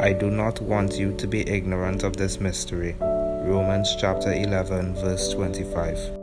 I do not want you to be ignorant of this mystery. Romans chapter 11, verse 25.